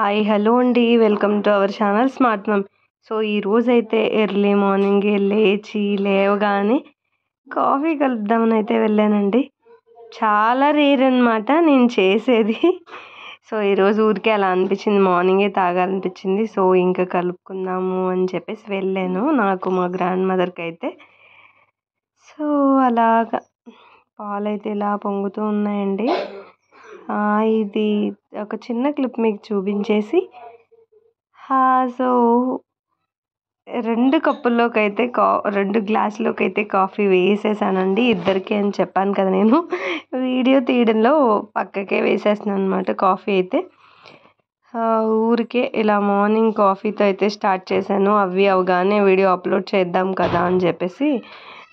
Hi hello అండి. Welcome to our channel smart mom. So ఈరోజైతే early మార్నింగే లేచి లేవగానే కాఫీ కలుపుదామని అయితే వెళ్ళానండి. చాలా రేర్ అనమాట నేను చేసేది. సో ఈరోజు ఊరికే అలా అనిపించింది. మార్నింగే తాగాలనిపించింది. సో ఇంకా కలుపుకుందాము అని చెప్పేసి వెళ్ళాను నాకు మా గ్రాండ్ మదర్కి అయితే. సో అలాగా పాలు అయితే ఇలా పొంగుతూ ఉన్నాయండి. ఇది ఒక చిన్న క్లిప్ మీకు చూపించేసి. సో రెండు కప్పుల్లోకి అయితే కా రెండు గ్లాసులోకి అయితే కాఫీ వేసేసానండి ఇద్దరికి అని చెప్పాను కదా నేను. వీడియో తీయడంలో పక్కకే వేసేస్తున్నాను అనమాట కాఫీ అయితే. ఊరికే ఇలా మార్నింగ్ కాఫీతో అయితే స్టార్ట్ చేశాను. అవి అవగానే వీడియో అప్లోడ్ చేద్దాం కదా అని చెప్పేసి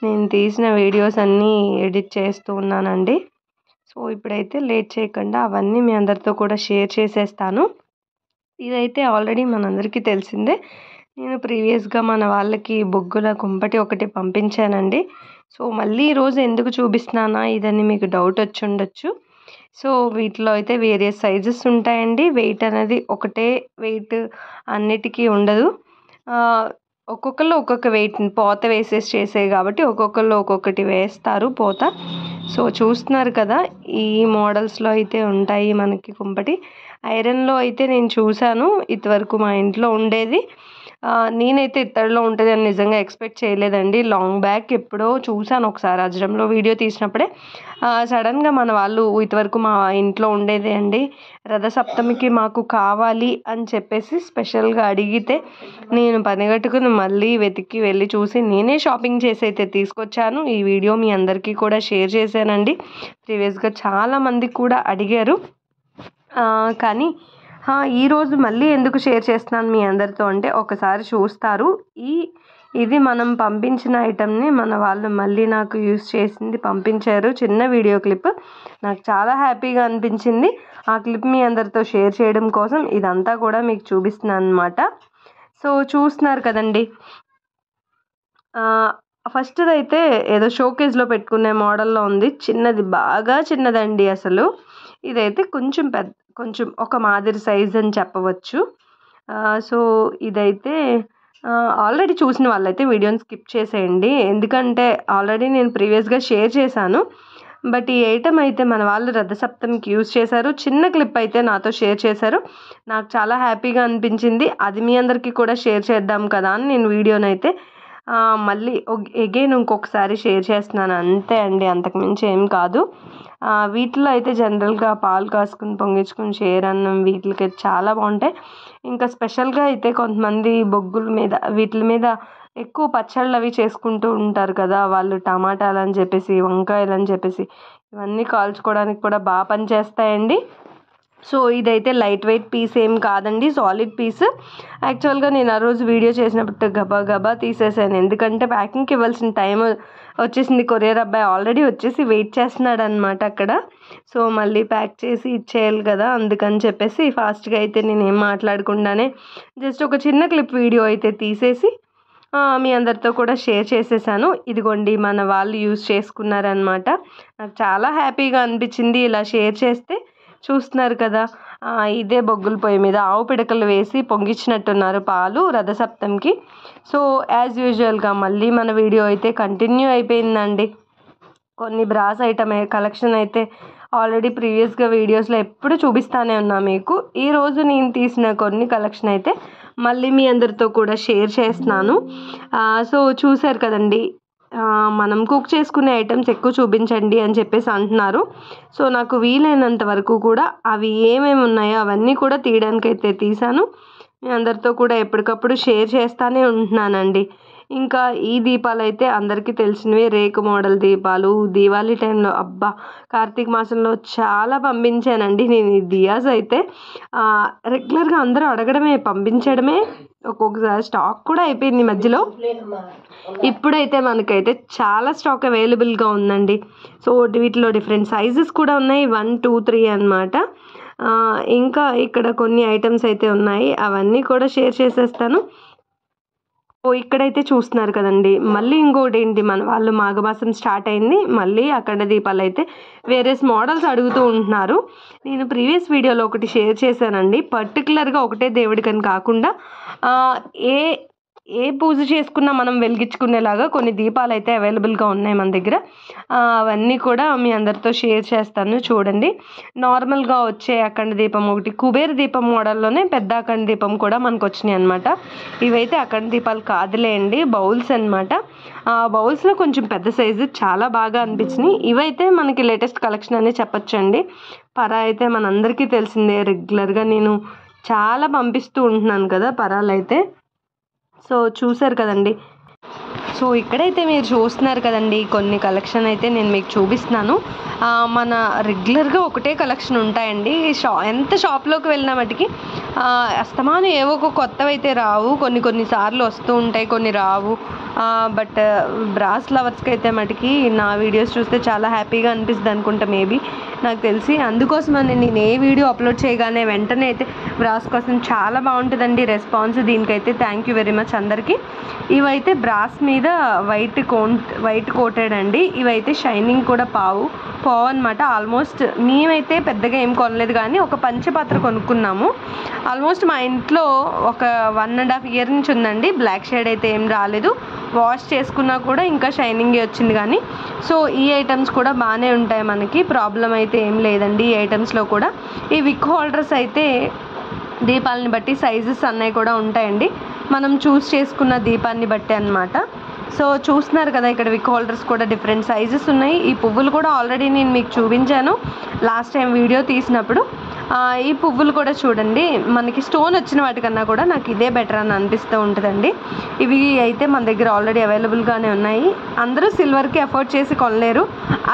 నేను తీసిన వీడియోస్ అన్నీ ఎడిట్ చేస్తూ ఉన్నానండి. సో ఇప్పుడైతే లేట్ చేయకుండా అవన్నీ మీ అందరితో కూడా షేర్ చేసేస్తాను. ఇదైతే ఆల్రెడీ మనందరికీ తెలిసిందే. నేను ప్రీవియస్గా మన వాళ్ళకి బొగ్గుల కుంపటి ఒకటి పంపించానండి. సో మళ్ళీ ఈరోజు ఎందుకు చూపిస్తున్నానా? ఇదని మీకు డౌట్ వచ్చి ఉండొచ్చు. సో వీటిలో అయితే వేరియస్ సైజెస్ ఉంటాయండి. వెయిట్ అనేది ఒకటే వెయిట్ అన్నిటికీ ఉండదు. ఒక్కొక్కళ్ళు ఒక్కొక్క వెయిట్ పోత వేసేసి చేసేవి కాబట్టి ఒక్కొక్కళ్ళు ఒక్కొక్కటి వేస్తారు పోత. సో చూస్తున్నారు కదా ఈ మోడల్స్లో అయితే ఉంటాయి మనకి కుంపటి. ఐరన్లో అయితే నేను చూశాను ఇంతవరకు మా ఇంట్లో ఉండేది. నేనైతే ఇత్తడిలో ఉంటుంది అని నిజంగా ఎక్స్పెక్ట్ చేయలేదండి. లాంగ్ బ్యాక్ ఎప్పుడో చూశాను ఒకసారి అజరంలో వీడియో తీసినప్పుడే. సడన్గా మన వాళ్ళు ఇంతవరకు మా ఇంట్లో ఉండేదే అండి. రథసప్తమికి మాకు కావాలి అని చెప్పేసి స్పెషల్గా అడిగితే నేను పనిగట్టుకుని మళ్ళీ వెతికి వెళ్ళి చూసి నేనే షాపింగ్ చేసి అయితే తీసుకొచ్చాను. ఈ వీడియో మీ అందరికీ కూడా షేర్ చేశానండి. ప్రీవియస్గా చాలామంది కూడా అడిగారు. కానీ ఈరోజు మళ్ళీ ఎందుకు షేర్ చేస్తున్నాను మీ అందరితో అంటే ఒకసారి చూస్తారు. ఈ ఇది మనం పంపించిన ఐటమ్ని మన వాళ్ళు మళ్ళీ నాకు యూస్ చేసింది పంపించారు. చిన్న వీడియో క్లిప్. నాకు చాలా హ్యాపీగా అనిపించింది. ఆ క్లిప్ మీ అందరితో షేర్ చేయడం కోసం ఇదంతా కూడా మీకు చూపిస్తున్నాను అనమాట సో చూస్తున్నారు కదండి. ఫస్ట్ అయితే ఏదో షోకేజ్లో పెట్టుకునే మోడల్లో ఉంది. చిన్నది బాగా చిన్నదండి అసలు. ఇదైతే కొంచెం పెద్ద కొంచెం ఒక మాదిరి సైజ్ అని చెప్పవచ్చు. సో ఇదైతే ఆల్రెడీ చూసిన వాళ్ళైతే వీడియోని స్కిప్ చేసేయండి. ఎందుకంటే ఆల్రెడీ నేను ప్రీవియస్గా షేర్ చేశాను. బట్ ఈ ఐటమ్ అయితే మన వాళ్ళు రథసప్తమికి యూజ్ చేశారు. చిన్న క్లిప్ అయితే నాతో షేర్ చేశారు. నాకు చాలా హ్యాపీగా అనిపించింది. అది మీ అందరికీ కూడా షేర్ చేద్దాం కదా అని నేను వీడియోని అయితే మళ్ళీ ఎగైన్ ఇంకొకసారి షేర్ చేస్తున్నాను. అంతే అండి. అంతకుమించి ఏం కాదు. వీటిలో అయితే జనరల్గా పాలు కాసుకుని పొంగించుకుని షేర్ అన్నం వీటికి చాలా బాగుంటాయి. ఇంకా స్పెషల్గా అయితే కొంతమంది బొగ్గుల మీద వీటి మీద ఎక్కువ పచ్చళ్ళు అవి చేసుకుంటూ ఉంటారు కదా వాళ్ళు టమాటాలు అని చెప్పేసి వంకాయలు అని చెప్పేసి ఇవన్నీ కాల్చుకోవడానికి కూడా బాగా పనిచేస్తాయండి సో ఇదైతే లైట్ వెయిట్ పీస్ ఏం కాదండి సాలిడ్ పీస్. యాక్చువల్గా నేను ఆ రోజు వీడియో చేసినప్పుడు గబా గబా తీసేసాను. ఎందుకంటే ప్యాకింగ్కి ఇవ్వాల్సిన టైం వచ్చేసింది కొరియర్ అబ్బాయి ఆల్రెడీ వచ్చేసి వెయిట్ చేస్తున్నాడు అనమాట అక్కడ. సో మళ్ళీ ప్యాక్ చేసి ఇచ్చేయాలి కదా అందుకని చెప్పేసి ఫాస్ట్గా అయితే నేను ఏం మాట్లాడకుండానే జస్ట్ ఒక చిన్న క్లిప్ వీడియో అయితే తీసేసి మీ అందరితో కూడా షేర్ చేసేసాను. ఇదిగోండి మన వాళ్ళు యూజ్ చేసుకున్నారనమాట నాకు చాలా హ్యాపీగా అనిపించింది ఇలా షేర్ చేస్తే. చూస్తున్నారు కదా ఇదే బొగ్గుల పొయ్యి మీద ఆవు పిడకలు వేసి పొంగిచ్చినట్టున్నారు పాలు రథసప్తంకి సో యాజ్ యూజువల్గా మళ్ళీ మన వీడియో అయితే కంటిన్యూ అయిపోయిందండి. కొన్ని బ్రాస్ ఐటమ్ కలెక్షన్ అయితే ఆల్రెడీ ప్రీవియస్గా వీడియోస్లో ఎప్పుడు చూపిస్తానే ఉన్నా మీకు. ఈరోజు నేను తీసిన కొన్ని కలెక్షన్ అయితే మళ్ళీ మీ అందరితో కూడా షేర్ చేస్తున్నాను. సో చూశారు కదండి మనం కుక్ చేసుకునే ఐటమ్స్ ఎక్కువ చూపించండి అని చెప్పేసి అంటున్నారు. సో నాకు వీలైనంత వరకు కూడా అవి ఏమేమి ఉన్నాయో అవన్నీ కూడా తీయడానికి అయితే తీసాను మీ అందరితో కూడా ఎప్పటికప్పుడు షేర్ చేస్తానే ఉంటున్నానండి. ఇంకా ఈ దీపాలు అయితే అందరికీ తెలిసినవే రేకు మోడల్ దీపాలు. దీవాళీ టైంలో అబ్బా! కార్తీక మాసంలో చాలా పంపించానండి. నేను ఈ దియాస్ అయితే రెగ్యులర్గా అందరూ అడగడమే పంపించడమే. ఒక్కొక్కసారి స్టాక్ కూడా అయిపోయింది మధ్యలో. ఇప్పుడైతే మనకైతే చాలా స్టాక్ అవైలబుల్గా ఉందండి. సో వీటిలో డిఫరెంట్ సైజెస్ కూడా ఉన్నాయి. వన్ టూ త్రీ అనమాట ఇంకా ఇక్కడ కొన్ని ఐటమ్స్ అయితే ఉన్నాయి. అవన్నీ కూడా షేర్ చేసేస్తాను. ఓ ఇక్కడైతే చూస్తున్నారు కదండి. మళ్ళీ ఇంకోటి ఏంటి మన వాళ్ళు మాఘమాసం స్టార్ట్ అయింది. మళ్ళీ అఖండ దీపాలు అయితే వేరే మోడల్స్ అడుగుతూ ఉంటున్నారు. నేను ప్రీవియస్ వీడియోలో ఒకటి షేర్ చేశానండి. పర్టికులర్గా ఒకటే దేవుడికని కాకుండా ఏ ఏ పూజ చేసుకున్నా మనం వెలిగించుకునేలాగా కొన్ని దీపాలు అయితే అవైలబుల్గా ఉన్నాయి మన దగ్గర. అవన్నీ కూడా మీ అందరితో షేర్ చేస్తాను చూడండి. నార్మల్గా వచ్చే అఖండ దీపం ఒకటి కుబేర దీపం మోడల్లోనే పెద్ద అఖండ దీపం కూడా మనకు వచ్చినాయి అనమాట ఇవైతే అఖండ దీపాలు కాదులేండి బౌల్స్ అనమాట ఆ బౌల్స్లో కొంచెం పెద్ద సైజు చాలా బాగా అనిపించినాయి. ఇవైతే మనకి లేటెస్ట్ కలెక్షన్ అనే చెప్పొచ్చండి. పరా అయితే మనందరికీ తెలిసిందే రెగ్యులర్గా నేను చాలా పంపిస్తూ ఉంటున్నాను కదా పరాలు అయితే సో చూసారు కదండి. సో ఇక్కడైతే మీరు చూస్తున్నారు కదండి కొన్ని కలెక్షన్ అయితే నేను మీకు చూపిస్తున్నాను. మన రెగ్యులర్గా ఒకటే కలెక్షన్ ఉంటాయండి. షా ఎంత షాప్లోకి వెళ్ళిన మటుకి అస్తమానం ఏవో ఒక కొత్తవి అయితే రావు. కొన్ని కొన్ని సార్లు వస్తూ ఉంటాయి కొన్ని రావు. బట్ బ్రాస్ లవర్స్కి అయితే మటుకి నా వీడియోస్ చూస్తే చాలా హ్యాపీగా అనిపిస్తుంది అనుకుంటా మేబీ నాకు తెలిసి అందుకోసమని నేను ఏ వీడియో అప్లోడ్ చేయగానే వెంటనే అయితే బ్రాస్ కోసం చాలా బాగుంటుందండి రెస్పాన్స్ దీనికైతే థ్యాంక్ యూ వెరీ మచ్ అందరికీ. ఇవైతే బ్రాస్ మీద వైట్ కోన్ వైట్ కోటెడ్ అండి. ఇవైతే షైనింగ్ కూడా పావు పావు అనమాట ఆల్మోస్ట్ మేమైతే పెద్దగా ఏం కొనలేదు కానీ ఒక పంచపాత్ర కొనుక్కున్నాము. ఆల్మోస్ట్ మా ఇంట్లో ఒక వన్ అండ్ హాఫ్ ఇయర్ నుంచి ఉందండి. బ్లాక్ షేడ్ అయితే ఏం రాలేదు. వాష్ చేసుకున్నా కూడా ఇంకా షైనింగ్ వచ్చింది కానీ. సో ఈ ఐటమ్స్ కూడా బాగానే ఉంటాయి మనకి. ప్రాబ్లం అయితే ఏం లేదండి ఈ ఐటమ్స్లో కూడా. ఈ విక్ హోల్డర్స్ అయితే దీపాలని బట్టి సైజెస్ అన్నవి కూడా ఉంటాయండి. మనం చూస్ చేసుకున్న దీపాన్ని బట్టి అన్నమాట. సో చూస్తున్నారు కదా ఇక్కడ విక్ హోల్డర్స్ కూడా డిఫరెంట్ సైజెస్ ఉన్నాయి. ఈ పువ్వులు కూడా ఆల్రెడీ నేను మీకు చూపించాను. లాస్ట్ టైం వీడియో తీసినప్పుడు ఈ పువ్వులు కూడా చూడండి. మనకి స్టోన్ వచ్చిన వాటికన్నా కూడా నాకు ఇదే బెటర్ అని అనిపిస్తూ ఉంటుందండి. ఇవి అయితే మన దగ్గర ఆల్రెడీ అవైలబుల్గానే ఉన్నాయి. అందరూ సిల్వర్కి ఎఫోర్డ్ చేసి కొనలేరు.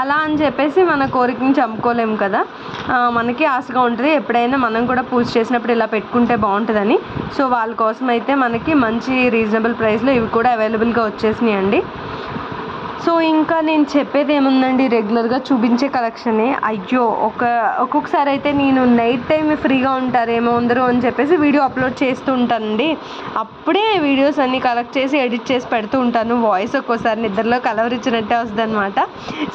అలా అని చెప్పేసి మన కోరికని చంపుకోలేము కదా. మనకి ఆశగా ఉంటుంది. ఎప్పుడైనా మనం కూడా పూజ చేసినప్పుడు ఇలా పెట్టుకుంటే బాగుంటుందని. సో వాళ్ళ కోసం అయితే మనకి మంచి రీజనబుల్ ప్రైస్లో ఇవి కూడా అవైలబుల్గా వచ్చేసినాయి అండి సో ఇంకా నేను చెప్పేది ఏముందండి రెగ్యులర్గా చూపించే కలెక్షనే అయ్యో ఒక ఒక్కొక్కసారి అయితే నేను నైట్ టైం ఫ్రీగా ఉంటారేమో అందరూ అని చెప్పేసి వీడియో అప్లోడ్ చేస్తూ ఉంటానండి. అప్పుడే వీడియోస్ అన్నీ కలెక్ట్ చేసి ఎడిట్ చేసి పెడుతూ ఉంటాను. వాయిస్ ఒక్కోసారి నిద్రలో కలవరిచ్చినట్టే వస్తుంది అనమాట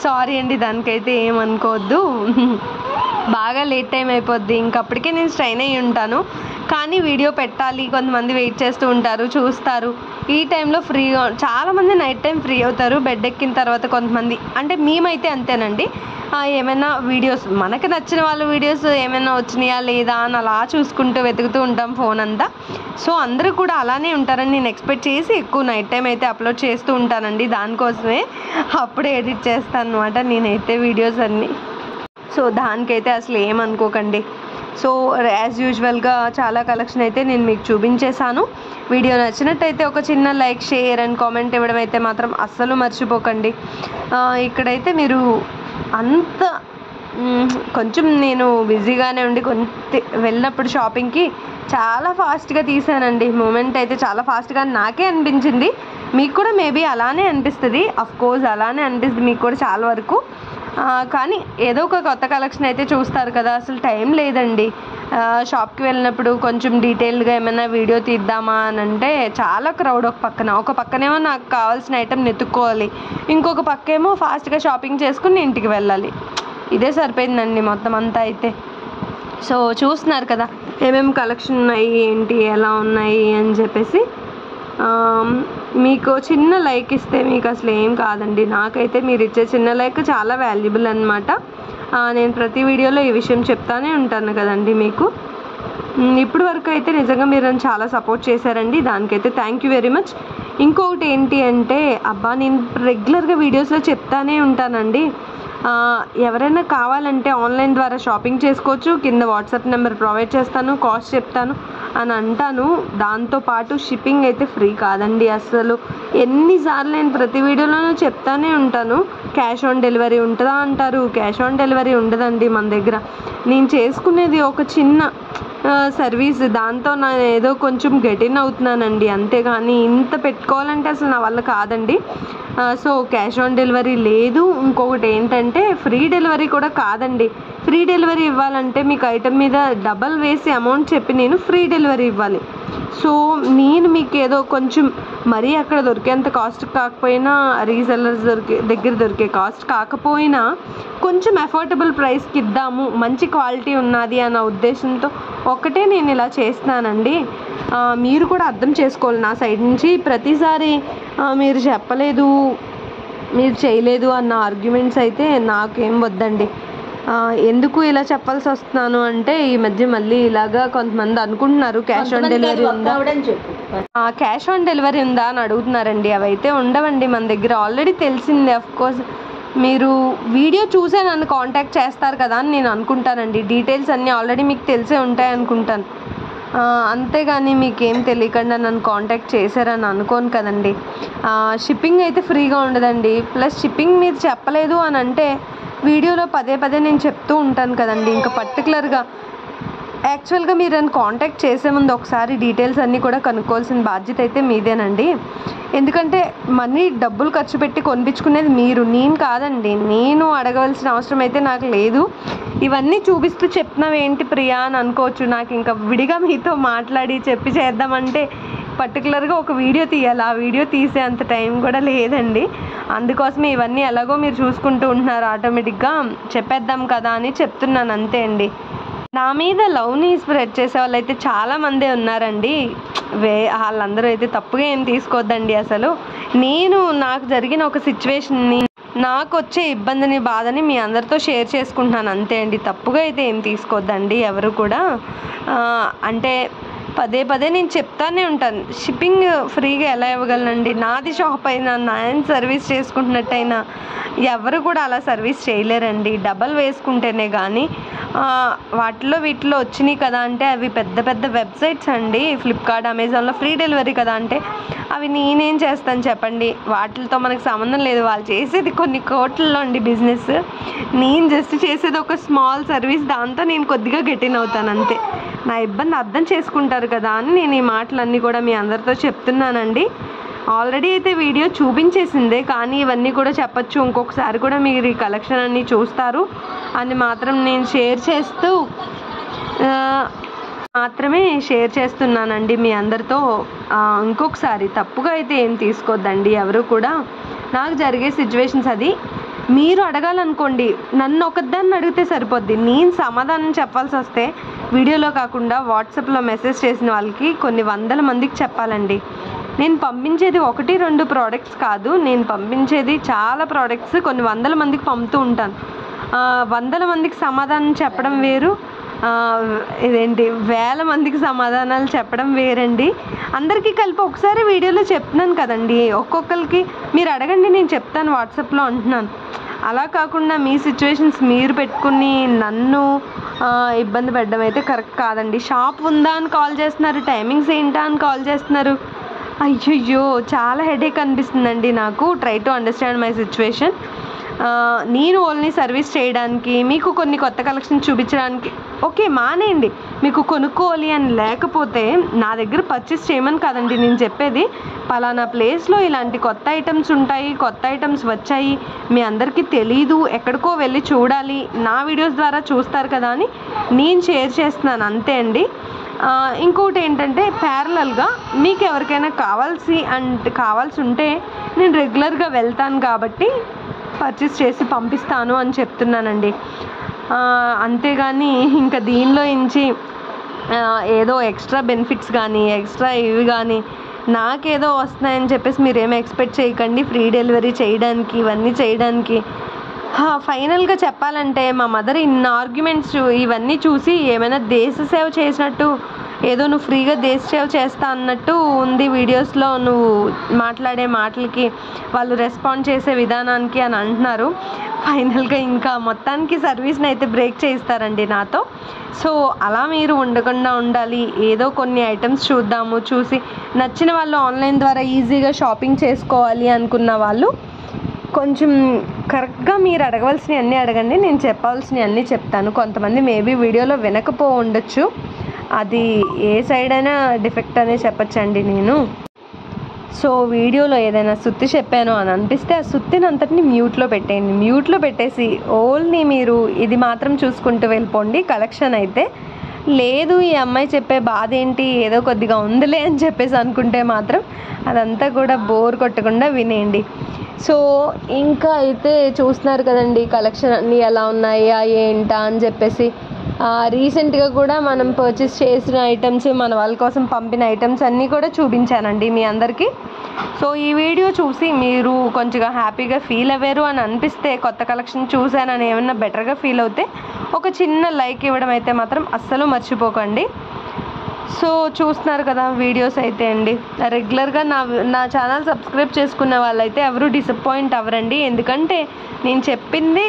సారీ అండి దానికైతే ఏమనుకోవద్దు బాగా లేట్ టైం అయిపోద్ది. ఇంకప్పటికే నేను స్ట్రైన్ అయ్యి ఉంటాను. కానీ వీడియో పెట్టాలి కొంతమంది వెయిట్ చేస్తూ ఉంటారు చూస్తారు. ఈ టైంలో ఫ్రీగా చాలామంది నైట్ టైం ఫ్రీ అవుతారు బెడ్ ఎక్కిన తర్వాత కొంతమంది. అంటే మేమైతే అంతేనండి. ఏమైనా వీడియోస్ మనకు నచ్చిన వాళ్ళ వీడియోస్ ఏమైనా వచ్చినాయా లేదా అని అలా చూసుకుంటూ వెతుకుతూ ఉంటాం ఫోన్ అంతా. సో అందరూ కూడా అలానే ఉంటారని నేను ఎక్స్పెక్ట్ చేసి ఎక్కువ నైట్ టైం అయితే అప్లోడ్ చేస్తూ ఉంటానండి. దానికోసమే అప్పుడే ఎడిట్ చేస్తాను అనమాట నేనైతే వీడియోస్ అన్నీ. సో దానికైతే అసలు ఏమనుకోకండి. సో యాజ్ యూజువల్గా చాలా కలెక్షన్ అయితే నేను మీకు చూపించేశాను. వీడియో నచ్చినట్టయితే ఒక చిన్న లైక్ షేర్ అండ్ కామెంట్ ఇవ్వడం అయితే మాత్రం అస్సలు మర్చిపోకండి. ఇక్కడైతే మీరు అంత కొంచెం నేను బిజీగానే ఉండి కొంత వెళ్ళినప్పుడు షాపింగ్కి చాలా ఫాస్ట్గా తీసానండి. మూమెంట్ అయితే చాలా ఫాస్ట్గా నాకే అనిపించింది. మీకు కూడా మేబీ అలానే అనిపిస్తుంది. అఫ్ కోర్స్ అలానే అనిపిస్తుంది. మీకు కూడా చాలా వరకు. కానీ ఏదో ఒక కొత్త కలెక్షన్ అయితే చూస్తారు కదా అసలు టైం లేదండి. షాప్కి వెళ్ళినప్పుడు కొంచెం డీటెయిల్డ్గా ఏమైనా వీడియో తీద్దామా అని అంటే చాలా క్రౌడ్ ఒక పక్కన. ఒక పక్కనేమో నాకు కావాల్సిన ఐటెం నెతుక్కోవాలి ఇంకొక పక్కేమో ఫాస్ట్గా షాపింగ్ చేసుకుని ఇంటికి వెళ్ళాలి. ఇదే సరిపోయిందండి మొత్తం అంతా అయితే. సో చూస్తున్నారు కదా ఏమేమి కలెక్షన్ ఉన్నాయి ఏంటి ఎలా ఉన్నాయి అని చెప్పేసి. మీకు చిన్న లైక్ ఇస్తే మీకు అసలు ఏం కాదండి. నాకైతే మీరు ఇచ్చే చిన్న లైక్ చాలా వాల్యుబుల్ అనమాట నేను ప్రతి వీడియోలో ఈ విషయం చెప్తానే ఉంటాను కదండి మీకు. ఇప్పుడు వరకు అయితే నిజంగా మీరు నన్ను చాలా సపోర్ట్ చేశారండి. దానికైతే థ్యాంక్ యూ వెరీ మచ్ ఇంకొకటి ఏంటి అంటే అబ్బా నేను రెగ్యులర్గా వీడియోస్లో చెప్తానే ఉంటానండి. ఎవరైనా కావాలంటే ఆన్లైన్ ద్వారా షాపింగ్ చేసుకోవచ్చు. కింద వాట్సాప్ నెంబర్ ప్రొవైడ్ చేస్తాను కాస్ట్ చెప్తాను. అని అంటాను. దాంతోపాటు షిప్పింగ్ అయితే ఫ్రీ కాదండి అసలు. ఎన్నిసార్లు నేను ప్రతి వీడియోలోనూ చెప్తానే ఉంటాను. క్యాష్ ఆన్ డెలివరీ ఉంటుందా అంటారు. క్యాష్ ఆన్ డెలివరీ ఉండదండి మన దగ్గర. నేను చేసుకునేది ఒక చిన్న సర్వీస్. దాంతో నేను ఏదో కొంచెం గెటిన్ అవుతున్నానండి. అంతేగాని ఇంత పెట్టుకోవాలంటే అసలు నా వల్ల కాదండి. సో క్యాష్ ఆన్ డెలివరీ లేదు. ఇంకొకటి ఏంటంటే ఫ్రీ డెలివరీ కూడా కాదండి. ఫ్రీ డెలివరీ ఇవ్వాలంటే మీకు ఐటెం మీద డబల్ వేసి అమౌంట్ చెప్పి నేను ఫ్రీ డెలివరీ ఇవ్వాలి. సో నేను మీకు ఏదో కొంచెం మరీ అక్కడ దొరికేంత కాస్ట్ కాకపోయినా రీసెల్లర్స్ దొరికే దగ్గర దొరికే కాస్ట్ కాకపోయినా కొంచెం అఫోర్డబుల్ ప్రైస్కి ఇద్దాము మంచి క్వాలిటీ ఉన్నది అన్న ఉద్దేశంతో ఒకటే నేను ఇలా చేస్తున్నానండి. మీరు కూడా అర్థం చేసుకోవాలి నా సైడ్ నుంచి. ప్రతిసారి మీరు చెప్పలేదు మీరు చేయలేదు అన్న ఆర్గ్యుమెంట్స్ అయితే నాకేం వద్దండి. ఎందుకు ఇలా చెప్పాల్సి వస్తున్నాను అంటే ఈ మధ్య మళ్ళీ ఇలాగా కొంతమంది అనుకుంటున్నారు క్యాష్ ఆన్ డెలివరీ ఉందా? క్యాష్ ఆన్ డెలివరీ ఉందా అని అడుగుతున్నారండి. అవైతే ఉండవండి మన దగ్గర ఆల్రెడీ తెలిసింది. అఫ్ కోర్స్ మీరు వీడియో చూసే నన్ను కాంటాక్ట్ చేస్తారు కదా అని నేను అనుకుంటానండి. డీటెయిల్స్ అన్నీ ఆల్రెడీ మీకు తెలిసే ఉంటాయి అనుకుంటాను. అంతేగాని మీకేం తెలియకుండా నన్ను కాంటాక్ట్ చేశారని అనుకోను కదండి. షిప్పింగ్ అయితే ఫ్రీగా ఉండదండి. ప్లస్ షిప్పింగ్ మీరు చెప్పలేదు అని అంటే వీడియోలో పదే పదే నేను చెప్తూ ఉంటాను కదండి ఇంకా పర్టికులర్గా యాక్చువల్గా మీరు నన్ను కాంటాక్ట్ చేసే ముందు ఒకసారి డీటెయిల్స్ అన్నీ కూడా కనుక్కోవాల్సిన బాధ్యత అయితే మీదేనండి. ఎందుకంటే మనీ డబ్బులు ఖర్చు పెట్టి కొనిపించుకునేది మీరు నేను కాదండి. నేను అడగవలసిన అవసరం అయితే నాకు లేదు. ఇవన్నీ చూపిస్తూ చెప్తున్నావు ఏంటి ప్రియా అని అనుకోవచ్చు. నాకు ఇంకా విడిగా మీతో మాట్లాడి చెప్పి చేద్దామంటే పర్టికులర్గా ఒక వీడియో తీయాలి. ఆ వీడియో తీసే అంత టైం కూడా లేదండి. అందుకోసమే ఇవన్నీ ఎలాగో మీరు చూసుకుంటూ ఉంటున్నారు ఆటోమేటిక్గా. చెప్పేద్దాం కదా అని చెప్తున్నాను అంతే అండి. నా మీద లవ్ని స్ప్రెడ్ చేసే వాళ్ళు అయితే చాలామందే ఉన్నారండి. వే వాళ్ళందరూ అయితే తప్పుగా ఏం తీసుకోవద్దండి అసలు. నేను నాకు జరిగిన ఒక సిచ్యువేషన్ని నాకు వచ్చే ఇబ్బందిని బాధని మీ అందరితో షేర్ చేసుకుంటున్నాను అంతే అండి. తప్పుగా అయితే ఏం తీసుకోవద్దండి ఎవరు కూడా. అంటే పదే పదే నేను చెప్తానే ఉంటాను. షిప్పింగ్ ఫ్రీగా ఎలా ఇవ్వగలనండి? నాది షాప్ అయినా నేను సర్వీస్ చేసుకుంటున్నట్టయినా ఎవరు కూడా అలా సర్వీస్ చేయలేరండి. డబల్ వేసుకుంటేనే కానీ వాటిలో వీటిలో వచ్చినాయి కదా అంటే అవి పెద్ద పెద్ద వెబ్సైట్స్ అండి. ఫ్లిప్కార్ట్ అమెజాన్లో ఫ్రీ డెలివరీ కదా అంటే అవి నేనేం చేస్తాను చెప్పండి? వాటితో మనకు సంబంధం లేదు. వాళ్ళు చేసేది కొన్ని కోట్లలో అండి బిజినెస్ నేను జస్ట్ చేసేది ఒక స్మాల్ సర్వీస్ దాంతో నేను కొద్దిగా గెటిన్ అవుతాను అంతే. నా ఇబ్బంది అర్థం చేసుకుంటారు కదా అని నేను ఈ మాటలన్నీ కూడా మీ అందరితో చెప్తున్నానండి. ఆల్రెడీ అయితే వీడియో చూపించేసిందే కానీ ఇవన్నీ కూడా చెప్పచ్చు. ఇంకొకసారి కూడా మీరు ఈ కలెక్షన్ అన్నీ చూస్తారు. అని మాత్రం నేను షేర్ చేస్తూ మాత్రమే షేర్ చేస్తున్నానండి మీ అందరితో. ఇంకొకసారి తప్పుగా అయితే ఏం తీసుకోవద్దండి ఎవరు కూడా. నాకు జరిగే సిచ్యువేషన్స్ అది. మీరు అడగాలనుకోండి నన్ను ఒకదాన్ని అడిగితే సరిపోద్ది. నేను సమాధానం చెప్పాల్సి వస్తే వీడియోలో కాకుండా వాట్సాప్లో మెసేజ్ చేసిన వాళ్ళకి కొన్ని వందల మందికి చెప్పాలండి. నేను పంపించేది ఒకటి రెండు ప్రోడక్ట్స్ కాదు. నేను పంపించేది చాలా ప్రోడక్ట్స్ కొన్ని వందల మందికి పంపుతూ ఉంటాను. వందల మందికి సమాధానం చెప్పడం వేరు. ఇదేంటి వేల మందికి సమాధానాలు చెప్పడం వేరండి. అందరికీ కలిపి ఒకసారి వీడియోలో చెప్తున్నాను కదండి ఒక్కొక్కరికి మీరు అడగండి నేను చెప్తాను వాట్సాప్లో అంటున్నాను. అలా కాకుండా మీ సిచ్యువేషన్స్ మీరు పెట్టుకుని నన్ను ఇబ్బంది పెట్టడం అయితే కరెక్ట్ కాదండి. షాప్ ఉందా అని కాల్ చేస్తున్నారు టైమింగ్స్ ఏంటా అని కాల్ చేస్తున్నారు. అయ్యయ్యో చాలా హెడేక్ అనిపిస్తుందండి నాకు. Try to understand my situation నేను ఓన్లీ సర్వీస్ చేయడానికి మీకు కొన్ని కొత్త కలెక్షన్ చూపించడానికి ఓకే మానేయండి. మీకు కొనుక్కోవాలి అని లేకపోతే నా దగ్గర పర్చేస్ చేయమని కాదండి. నేను చెప్పేది పలానా ప్లేస్లో ఇలాంటి కొత్త ఐటమ్స్ ఉంటాయి కొత్త ఐటమ్స్ వచ్చాయి మీ అందరికీ తెలీదు ఎక్కడికో వెళ్ళి చూడాలి నా వీడియోస్ ద్వారా చూస్తారు కదా అని నేను షేర్ చేస్తున్నాను అంతే అండి. ఇంకోటి ఏంటంటే ప్యారలల్గా మీకు ఎవరికైనా కావాల్సి అంటే కావాల్సి ఉంటే నేను రెగ్యులర్గా వెళ్తాను కాబట్టి పర్చేస్ చేసి పంపిస్తాను అని చెప్తున్నానండి. అంతేగాని ఇంకా దీనిలో ఇంచి ఏదో ఎక్స్ట్రా బెనిఫిట్స్ కానీ ఎక్స్ట్రా ఇవి కానీ నాకేదో వస్తున్నాయని చెప్పేసి మీరు ఏమి ఎక్స్పెక్ట్ చేయకండి. ఫ్రీ డెలివరీ చేయడానికి ఇవన్నీ చేయడానికి. ఫైనల్గా చెప్పాలంటే మా మదర్ ఇన్ని ఆర్గ్యుమెంట్స్ ఇవన్నీ చూసి ఏమైనా దేశ సేవ చేసినట్టు ఏదో నువ్వు ఫ్రీగా దేశ సేవ్ చేస్తా అన్నట్టు ఉంది వీడియోస్లో. నువ్వు మాట్లాడే మాటలకి వాళ్ళు రెస్పాండ్ చేసే విధానానికి అని అంటున్నారు. ఫైనల్గా ఇంకా మొత్తానికి సర్వీస్ని అయితే బ్రేక్ చేయిస్తారండి నాతో. సో అలా మీరు ఉండకుండా ఉండాలి. ఏదో కొన్ని ఐటమ్స్ చూద్దాము చూసి నచ్చిన వాళ్ళు ఆన్లైన్ ద్వారా ఈజీగా షాపింగ్ చేసుకోవాలి అనుకున్న వాళ్ళు కొంచెం కరెక్ట్గా మీరు అడగవలసినవి అన్నీ అడగండి. నేను చెప్పాల్సినవి అన్నీ చెప్తాను. కొంతమంది మేబీ వీడియోలో వినకపో ఉండొచ్చు. అది ఏ సైడ్ అయినా డిఫెక్ట్ అనే చెప్పచ్చండి నేను. సో వీడియోలో ఏదైనా సుత్తి చెప్పాను అని అనిపిస్తే ఆ సుత్తిని అంతటిని మ్యూట్లో పెట్టేయండి. మ్యూట్లో పెట్టేసి ఓన్లీ మీరు ఇది మాత్రం చూసుకుంటూ వెళ్ళిపోండి. కలెక్షన్ అయితే లేదు ఈ అమ్మాయి చెప్పే బాధ ఏంటి? ఏదో కొద్దిగా ఉందిలే అని చెప్పేసి అనుకుంటే మాత్రం అదంతా కూడా బోర్ కొట్టకుండా వినేయండి. సో ఇంకా అయితే చూస్తున్నారు కదండి కలెక్షన్ అన్నీ ఎలా ఉన్నాయా ఏంటా అని చెప్పేసి రీసెంట్గా కూడా మనం పర్చేస్ చేసిన ఐటమ్స్ మన వాళ్ళ కోసం పంపిన ఐటమ్స్ అన్నీ కూడా చూపించానండి మీ అందరికీ. సో ఈ వీడియో చూసి మీరు కొంచెంగా హ్యాపీగా ఫీల్ అవ్వారు అని అనిపిస్తే కొత్త కలెక్షన్ చూశానని ఏమన్నా బెటర్గా ఫీల్ అవుతే ఒక చిన్న లైక్ ఇవ్వడం అయితే మాత్రం అస్సలు మర్చిపోకండి. సో చూస్తున్నారు కదా వీడియోస్ అయితే అండి. రెగ్యులర్గా నా నా ఛానల్ సబ్స్క్రైబ్ చేసుకున్న వాళ్ళైతే ఎవరు డిసప్పాయింట్ అవ్వరండి. ఎందుకంటే నేను చెప్పింది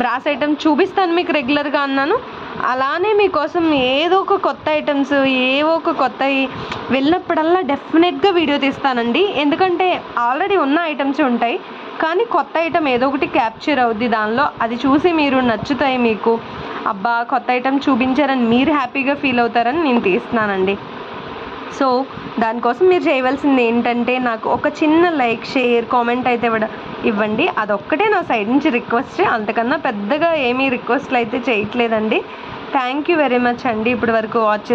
బ్రాస్ ఐటమ్ చూపిస్తాను మీకు రెగ్యులర్గా అన్నాను. అలానే మీకోసం ఏదో ఒక కొత్త ఐటమ్స్ ఏవో ఒక కొత్త వెళ్ళినప్పుడల్లా డెఫినెట్గా వీడియో తీస్తానండి. ఎందుకంటే ఆల్రెడీ ఉన్న ఐటమ్స్ ఉంటాయి. కానీ కొత్త ఐటమ్ ఏదో ఒకటి క్యాప్చర్ అవుద్ది దానిలో. అది చూసి మీరు నచ్చుతాయి మీకు. అబ్బా కొత్త ఐటమ్ చూపించారని మీరు హ్యాపీగా ఫీల్ అవుతారని నేను తీస్తున్నానండి. సో దానికోసం మీరు చేయవలసింది ఏంటంటే నాకు ఒక చిన్న లైక్ షేర్ కామెంట్ అయితే ఇవ్వడం ఇవ్వండి. అదొక్కటే నా సైడ్ నుంచి రిక్వెస్ట్. అంతకన్నా పెద్దగా ఏమీ రిక్వెస్ట్లు అయితే చేయట్లేదండి. థ్యాంక్ యూ వెరీ మచ్ అండి. ఇప్పటి వరకు వాచ్